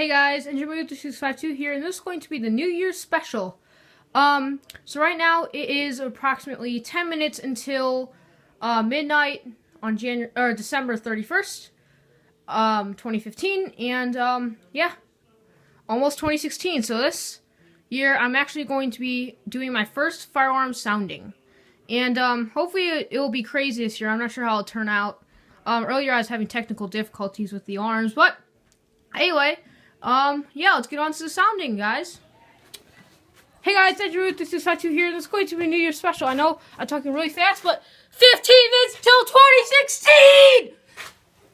Hey guys, NJMoo3652 here, and this is going to be the New Year's special. Um, so right now it is approximately 10 minutes until uh, midnight on January or December 31st, um, 2015, and um, yeah, almost 2016. So this year I'm actually going to be doing my first fire alarm sounding, and um, hopefully it, it will be crazy this year. I'm not sure how it'll turn out. Um, earlier I was having technical difficulties with the arms, but anyway, um, yeah, let's get on to the sounding, guys. Hey guys, Ed Root, this is Fatu here. This is going to be a New Year's special. I know I'm talking really fast, but 15 minutes till 2016!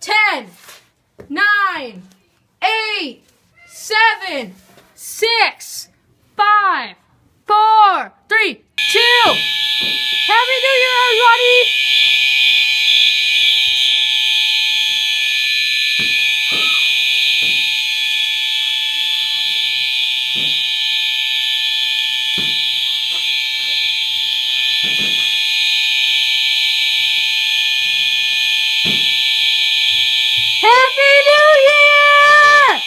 10, 9, 8, 7, 6, 5, 4, 3, 2. Happy New Year, everybody! Happy New Year!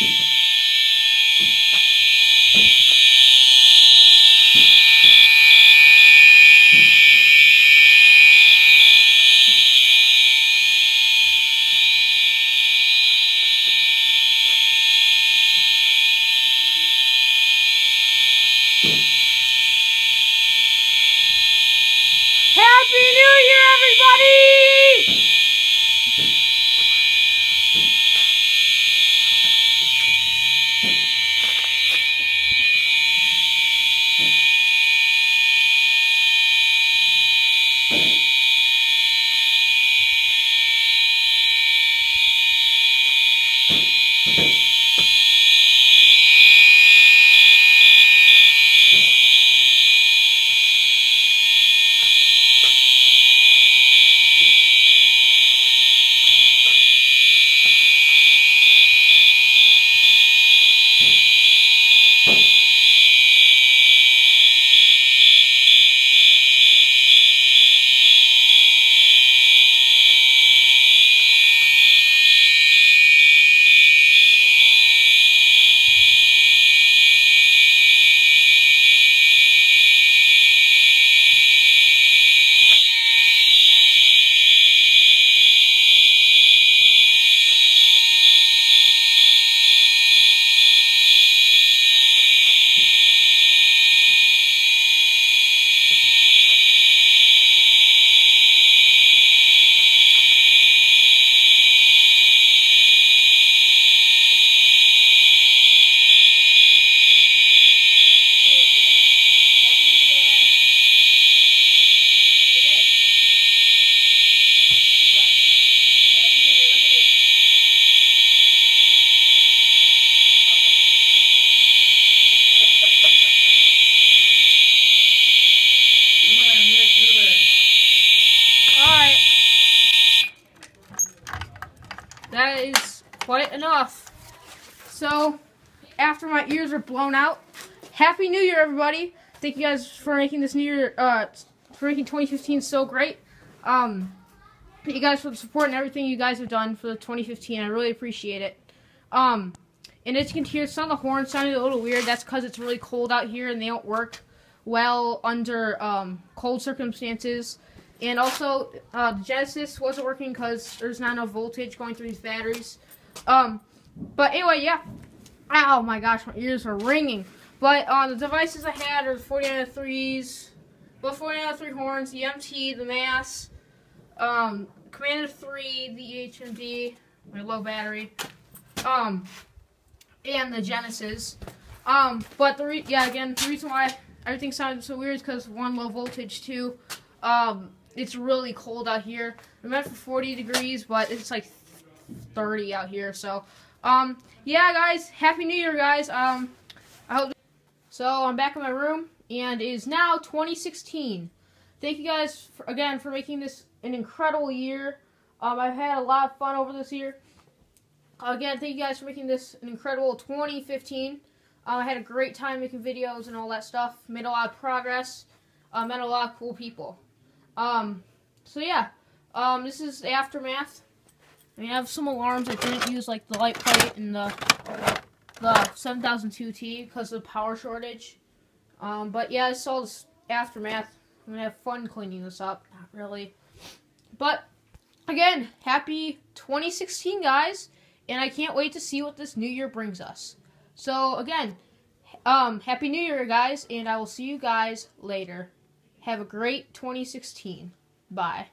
Happy New Year, everybody! That is quite enough. So, after my ears are blown out, Happy New Year, everybody! Thank you guys for making this New Year, uh, for making 2015 so great. Um, you guys for the support and everything you guys have done for the 2015. I really appreciate it. Um, and as you can hear, some of the horns sounded a little weird. That's because it's really cold out here and they don't work well under um, cold circumstances. And also, uh, the Genesis wasn't working because there's not enough voltage going through these batteries. Um, but anyway, yeah. Oh my gosh, my ears are ringing. But uh, the devices I had are the 4903s, both 4903 horns, the MT, the Mass, um, Commander 3, the HMD, my low battery, um, and the Genesis. Um, but the yeah, again, the reason why everything sounded so weird is because one, low voltage, two, um, it's really cold out here. We're meant for 40 degrees, but it's like 30 out here. So, um, yeah, guys, Happy New Year, guys. Um, I hope. So I'm back in my room, and it is now 2016. thank you guys for, again for making this an incredible year. Um, I've had a lot of fun over this year. Again, thank you guys for making this an incredible 2015. Uh, I had a great time making videos and all that stuff. Made a lot of progress. Uh, met a lot of cool people. Um, so yeah, um, this is the aftermath. I mean, I have some alarms I didn't use, like the light plate and the the 7002T because of the power shortage. Um, but yeah, is all this aftermath. I'm gonna have fun cleaning this up. Not really, but again, happy 2016, guys, and I can't wait to see what this new year brings us. So again, um, happy New Year, guys, and I will see you guys later. Have a great 2016. Bye.